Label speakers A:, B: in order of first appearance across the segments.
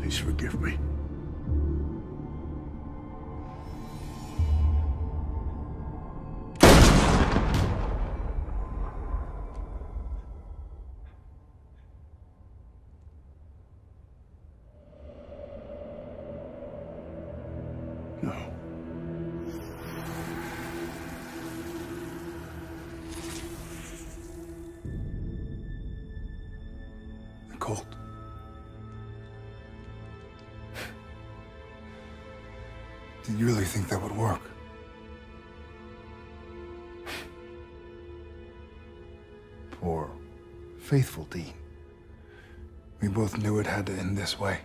A: Please forgive me. No. Colt.
B: Did you really think that would work? Poor, faithful Dean. We both knew it had to end this way.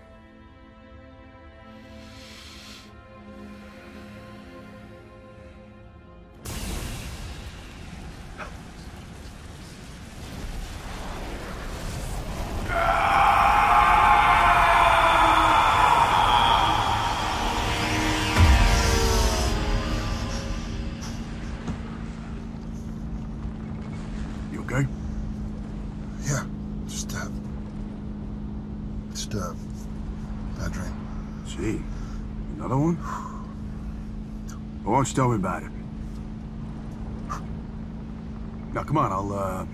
A: Okay?
B: Yeah, just, uh... Just, uh... Bad dream.
A: See. Another one? Well, why don't you tell me about it? Now, come on, I'll, uh...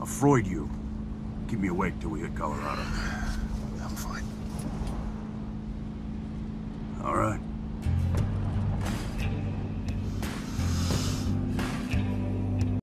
A: I'll Freud you. Keep me awake till we hit Colorado.
B: I'm fine.